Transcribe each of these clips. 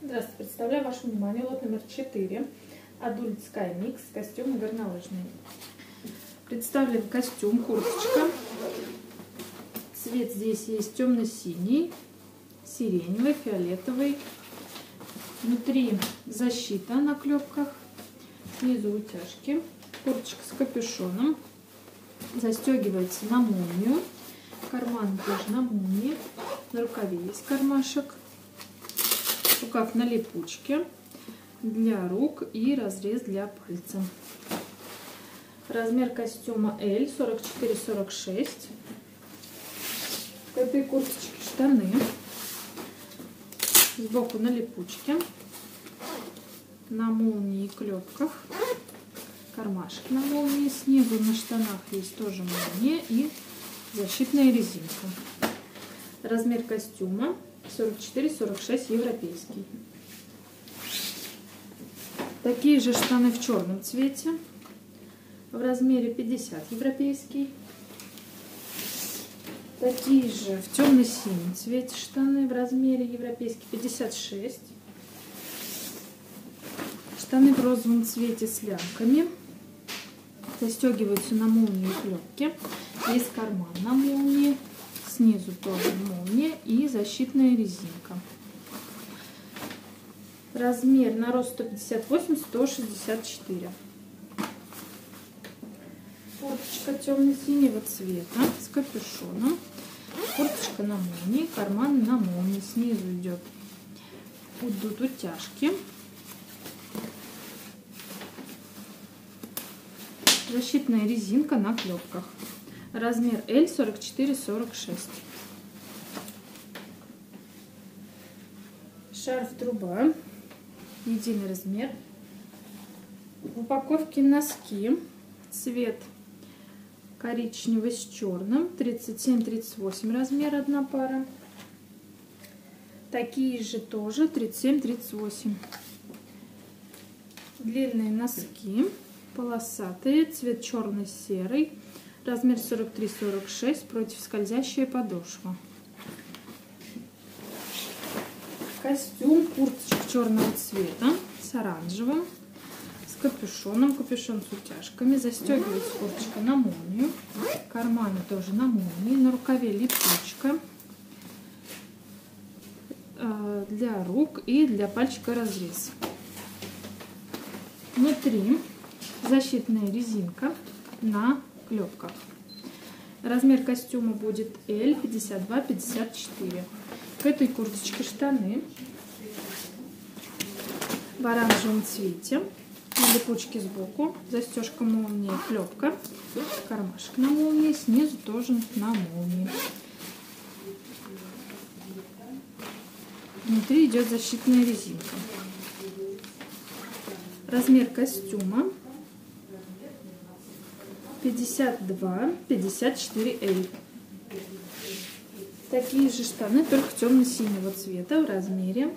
Здравствуйте, представляю вашему вниманию лот номер 4 Adult Sky Mix, костюмы горнолыжные. Представлен костюм, курточка. Цвет здесь есть темно-синий, сиреневый, фиолетовый. Внутри защита на клепках, снизу утяжки. Курточка с капюшоном. Застегивается на молнию. Карман тоже на молнии. На рукаве есть кармашек рукав на липучке для рук и разрез для пальца. Размер костюма L 44-46. В этой курточке штаны. Сбоку на липучке. На молнии и клепках. Кармашек на молнии. Снизу на штанах есть тоже молния и защитная резинка. Размер костюма 44-46 европейский. Такие же штаны в черном цвете. В размере 50 европейский. Такие же в темно-синем цвете штаны в размере европейский 56. Штаны в розовом цвете с лямками. Застегиваются на молнии и клепки. Есть карман на молнии снизу тоже молния и защитная резинка. Размер на рост 158-164. Курточка темно-синего цвета с капюшоном. Курточка на молнии, карман на молнии. Снизу идет идут утяжки. Защитная резинка на клепках. Размер L 44-46. Шарф труба. Единый размер. В упаковке носки. Цвет коричневый с черным. 37-38 размер одна пара. Такие же тоже 37-38. Длинные носки. Полосатые. Цвет черно-серый размер 43-46 против скользящая подошва. Костюм, курточка черного цвета с оранжевым, с капюшоном, капюшон с утяжками. Застегивается курточка на молнию, карманы тоже на молнии, на рукаве липучка э, для рук и для пальчика разрез. Внутри защитная резинка на клепках. Размер костюма будет L 52-54. К этой курточке штаны в оранжевом цвете. На липучке сбоку. Застежка молнии, клепка. Кармашек на молнии. Снизу тоже на молнии. Внутри идет защитная резинка. Размер костюма 52, 54 L. Такие же штаны, только темно-синего цвета в размере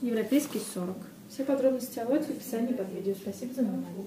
европейский 40. Все подробности о лоте в описании под видео. Спасибо за внимание.